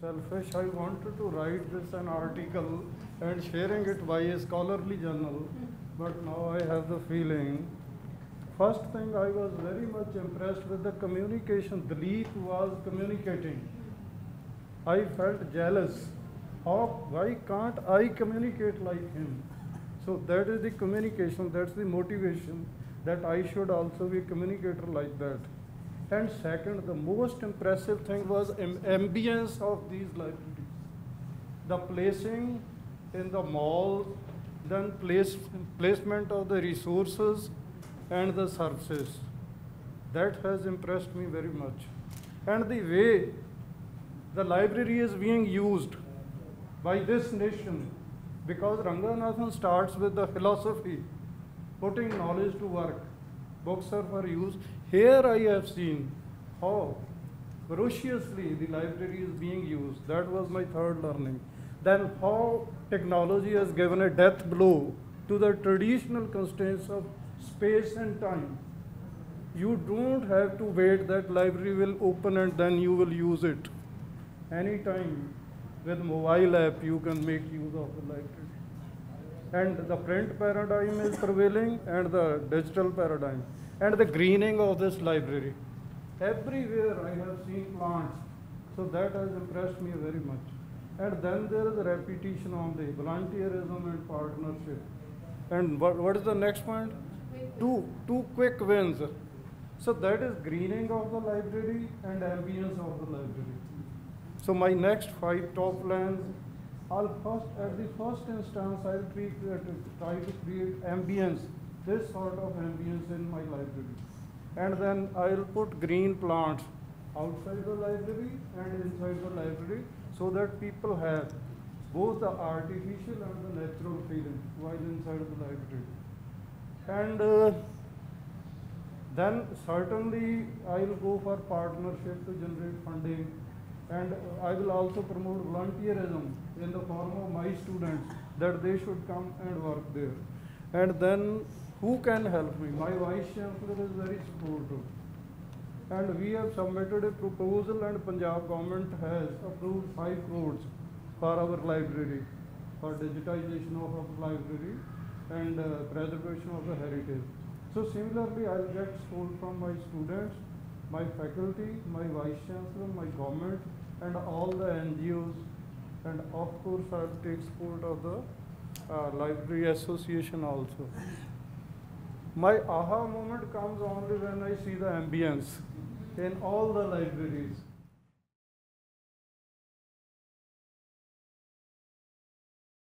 selfish. I wanted to write this an article and sharing it by a scholarly journal, but now I have the feeling. First thing, I was very much impressed with the communication. Dileep was communicating. I felt jealous. How, why can't I communicate like him? So that is the communication, that's the motivation that I should also be a communicator like that. And second, the most impressive thing was am- ambience of these libraries. The placing in the mall, then place, placement of the resources and the services. That has impressed me very much. And the way the library is being used by this nation because Ranganathan starts with the philosophy, putting knowledge to work. Are for use. Here I have seen how ferociously the library is being used. That was my third learning. Then how technology has given a death blow to the traditional constraints of space and time. You don't have to wait that library will open and then you will use it. Anytime with mobile app you can make use of the library. And the print paradigm is prevailing and the digital paradigm and the greening of this library. Everywhere I have seen plants, so that has impressed me very much. And then there is a repetition on the volunteerism and partnership. And what, what is the next point? Two, two quick wins. So that is greening of the library and ambience of the library. So my next five top plans, I'll first, at the first instance, I'll treat, uh, to try to create ambience, this sort of ambience in my library. And then I'll put green plants outside the library and inside the library so that people have both the artificial and the natural feeling while inside the library. And uh, then certainly I will go for partnership to generate funding and I will also promote volunteerism in the form of my students that they should come and work there. And then who can help me? My vice chancellor is very supportive. And we have submitted a proposal and Punjab government has approved five crores for our library, for digitization of our library and uh, preservation of the heritage. So similarly, I'll get support from my students, my faculty, my vice chancellor, my government, and all the NGOs, and of course, I'll take support of the uh, library association also. My aha moment comes only when I see the ambience in all the libraries.